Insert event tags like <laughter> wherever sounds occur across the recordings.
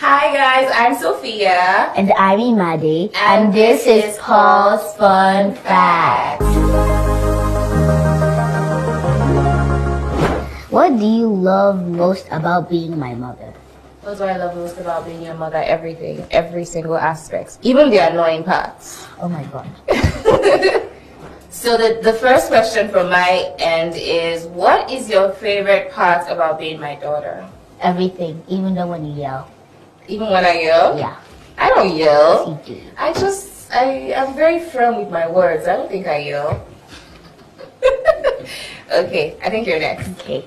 Hi guys, I'm Sophia. And I'm Imade. And, this is Paul's Fun Facts. What do you love most about being my mother? That's what I love most about being your mother. Everything, every single aspect, even the annoying parts. Oh my god. <laughs> so the, the first question from my end is, what is your favorite part about being my daughter? Everything, even though when you yell. Even when I yell? Yeah. I don't yell. Yes. I just, I, I'm very firm with my words. I don't think I yell. <laughs> okay, I think you're next. Okay.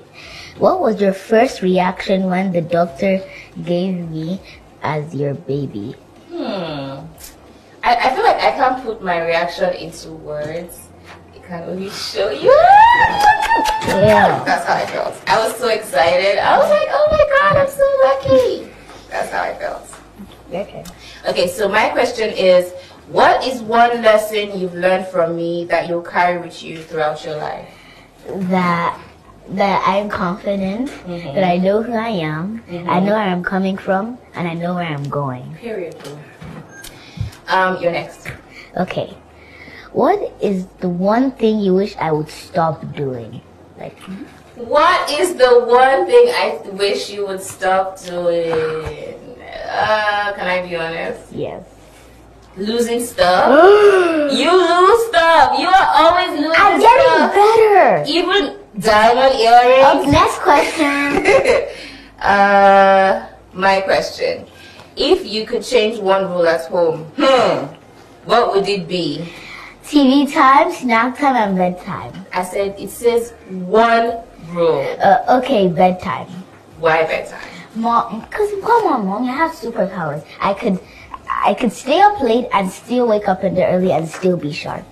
What was your first reaction when the doctor gave me as your baby? Hmm. I, I feel like I can't put my reaction into words. I can only show you. Yeah. That's how I felt. I was so excited. I was like, oh my god, I'm so lucky. That's how I felt. Okay. So my question is, what is one lesson you've learned from me that you'll carry with you throughout your life? That that I'm confident, Mhm. that I know who I am, I Mhm. know where I'm coming from, and I know where I'm going. Period. Um, you're next. Okay. What is the one thing you wish I would stop doing? Like, What is the one thing I wish you would stop doing? Uh, can I be honest? yes. Losing stuff. <gasps> you lose stuff. You are always losing I'm getting stuff. better. Even diamond Okay, earrings. next question. <laughs> uh, my question. If you could change one rule at home, hmm, what would it be? TV time, snack time, and bedtime. I said it says one rule. Uh, okay, bedtime. Why bedtime? Mom, cause come on, mom, you have superpowers. I could, I could stay up late and still wake up in the early and still be sharp.